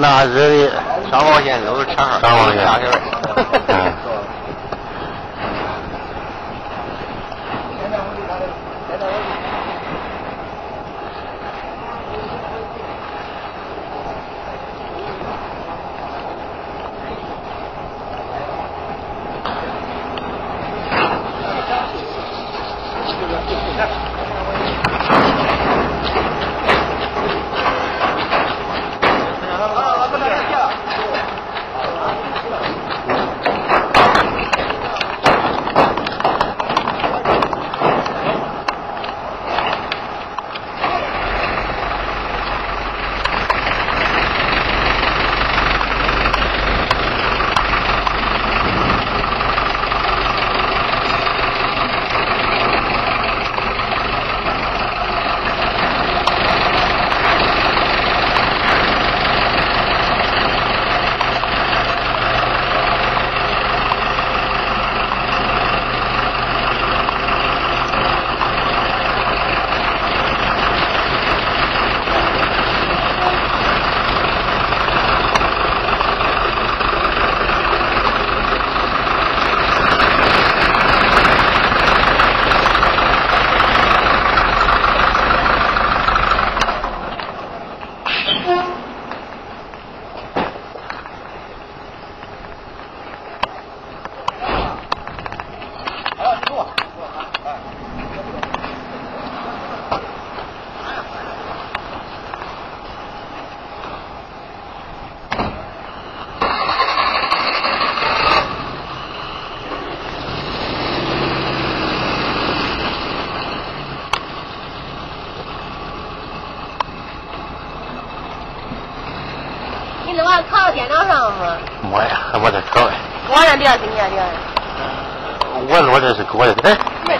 那是上保险都是车号，上网线大线儿。嗯 你那玩意扛到电脑上了吗？没呀，我这搞的，网上第二听见第二。我我这是我的，哎，没